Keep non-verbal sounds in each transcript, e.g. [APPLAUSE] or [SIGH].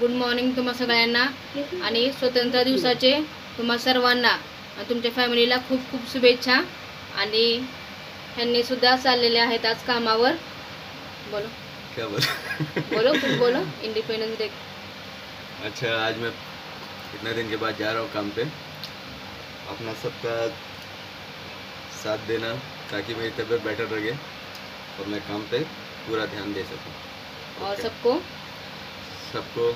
Good morning तुम्हा सगळ्यांना. आणि स्वतंत्र दिवसाचे तुम्हा सर्वांना तुमच्या फॅमिलीला खूप खूप शुभेच्छा. आणि ह्यांनी सुद्धा चाललेले आहेत आज कामावर. बोलो. क्या बोल? बोलो [LAUGHS] कुछ बोलो. इंडिपेंडेंस डे अच्छा आज मैं इतने दिन के बाद जा रहा हूँ काम पे। अपना सबका साथ देना ताकि मेरी तबीयत बेटर रहे और मैं काम पे पूरा ध्यान दे सकूँ। और. सबको सबको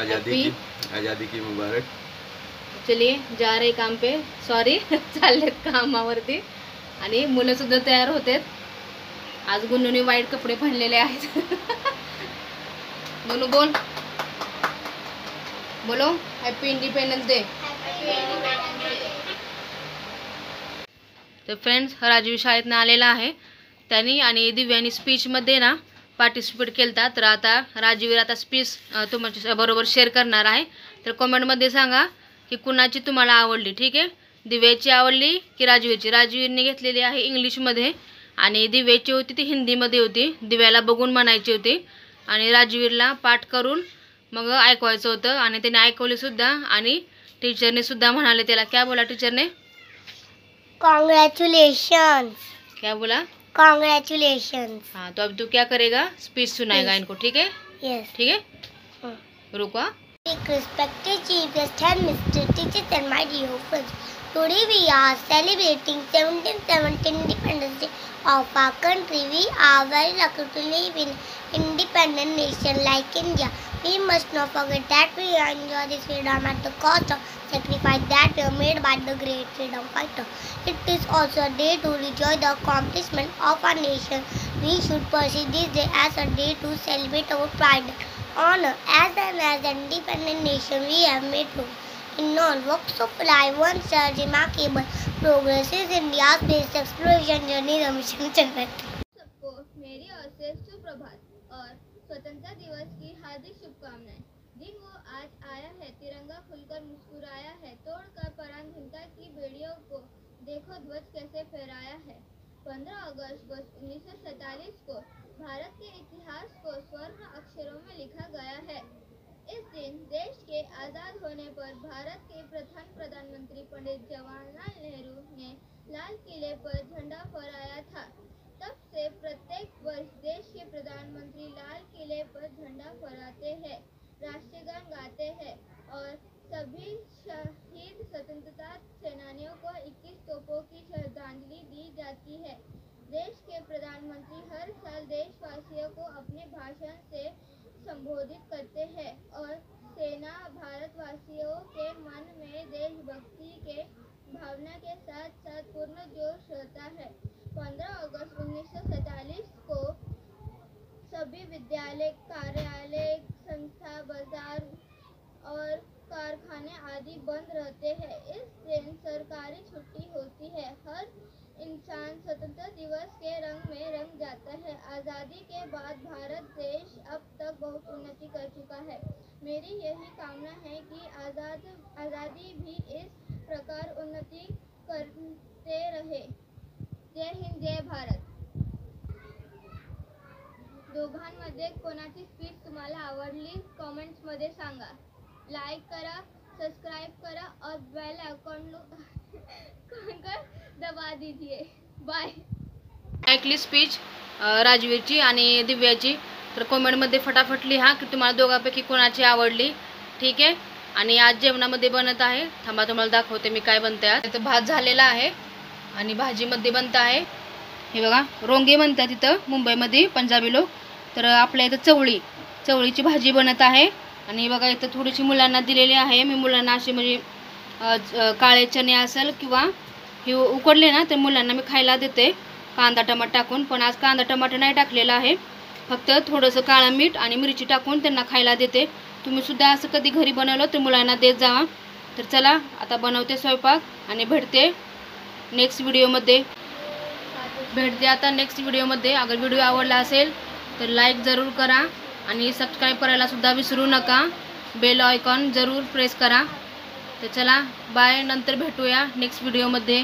आज़ादी की आज़ादी की मुबारक। चलिए जा रे काम पे। सॉरी [LAUGHS] चाललेत कामावरती। आणि मुलं सुद्धा तयार होतेत आज गुन्नूने वाईट कपडे फाडलेले आहेत. [LAUGHS] गुन्नू बोल. बोलो हॅपी इंडिपेंडन्स डे तर फ्रेंड्स राजवीर शाळेतनं आलेला आहे. त्यांनी आणि दिव्यानी स्पीचमध्ये ना पार्टिसिपेट केलता तर आता राजवीर आता स्पीच तुमच्या बरोबर शेअर करणार आहे. तर कमेंटमध्ये सांगा की कुणाची तुम्हाला आवडली ठीक आहे? दिव्याची आवडली की राजवीरची राजवीरने घेतलेली आहे इंग्लिशमध्ये आणि दिव्याची होती ती हिंदीमध्ये होती. दिव्याला बघून म्हणायची होती आणि राजवीरला पाठ करून मग ऐकवायचं होतं आणि त्याने ऐकवली सुद्धा आणि टीचरने सुद्धा म्हणाले त्याला. क्या बोला टीचरने कॉन्ग्रेचुलेशंस क्या बोला? कॉन्ग्रेचुलेशंस हाँ तो अब तू क्या करेगा स्पीच सुनाएगा इनको ठीक है यस ठीक है रुको Respected chief guest and Mr. Teachers and my dear friends, today we are celebrating 17th Independence Day of our country. We are very lucky to live in independent nation like India. We must not forget that we enjoy this freedom at the cost of sacrifice that were made by the great freedom fighter. It is also a day to rejoice the accomplishment of our nation. We should perceive this day as a day to celebrate our pride and honor as an as an independent nation we have made proof in all walks of life. One such remarkable progress is India's space exploration journey. Ramishan Chandran. सबको मेरी ओर से सुप्रभात और स्वतंत्रता दिवस की हार्दिक शुभकामनाएँ दिन वो आज ध्वज कैसे फहराया है? 15 अगस्त वर्ष उन्नीस को भारत के इतिहास को स्वर्ण अक्षरों में लिखा गया है। इस दिन देश के आज़ाद होने पर भारत के प्रथम प्रधानमंत्री पंडित जवाहरलाल नेहरू ने लाल किले पर झंडा फहराया था। तब से प्रत्येक वर्ष देश के प्रधानमंत्री लाल किले पर झंडा फहराते हैं राष्ट्रगान गाते हैं और सभी शहीद स्वतंत्रता सेनानियों को 21 तोपों की श्रद्धांजलि दी जाती है। देश के प्रधानमंत्री हर साल देशवासियों को अपने भाषण से संबोधित करते हैं और सेना भारतवासियों के मन में देशभक्ति के भावना के साथ साथ पूर्ण जोश रहता है। 15 अगस्त उन्नीस को सभी विद्यालय, कार्यालय, संस्था, बाज़ार और कारखाने आदि बंद रहते हैं। इस दिन सरकारी छुट्टी होती है। हर इंसान स्वतंत्रता दिवस के रंग में रंग जाता है। आज़ादी के बाद भारत देश अब तक बहुत उन्नति कर चुका है। मेरी यही कामना है कि आज़ाद, आज़ादी भी इस प्रकार उन्नति करते रहे। जय हिंद, जय भारत। दोघांमध्ये कोणाची स्पीच तुम्हाला आवडली? कमेंट्समध्ये सांगा. लाईक करा सब्सक्राइब करा और बेल आइकॉन कर दबा दीजिए। बाय ऐकली स्पीच राजवीरची आणि दिव्याची. तर कॉमेंटमध्ये फटाफट लिहा की तुम्हाला दोघांपैकी कोणाची आवडली. ठीक आहे? आणि आज जेवणामध्ये बनत आहे. थांबा तुम्हाला दाखवते मी काय बनते आज. तिथं भात झालेला आहे आणि भाजीमध्ये बनत आहे. हे बघा रोंगे म्हणतात तिथं मुंबईमध्ये पंजाबी लोक. तर आपल्या इथं चवळी चवळीची भाजी बनत आहे. आणि बघा इथं थोडीशी मुलांना दिलेली आहे. मी मुलांना असे म्हणजे काळे चणे असेल किंवा हे उकडले ना तर मुलांना मी खायला देते. कांदा टमाट टाकून. पण आज कांदा टमाटर नाही टाकलेला आहे. फक्त थोडंसं काळं मीठ आणि मिरची टाकून त्यांना खायला देते. तुम्ही सुद्धा असं कधी घरी बनवलं तर मुलांना देत जावा तर चला आता बनवते स्वयंपाक आणि भेटते नेक्स्ट व्हिडिओमध्ये भेटते आता नेक्स्ट व्हिडिओमध्ये अगर व्हिडिओ आवडला असेल तर लाईक जरूर करा. आणि सबस्क्राईब करायलासुद्धा विसरू नका. बेल आयकॉन जरूर प्रेस करा. तर चला बाय नंतर भेटूया नेक्स्ट व्हिडिओमध्ये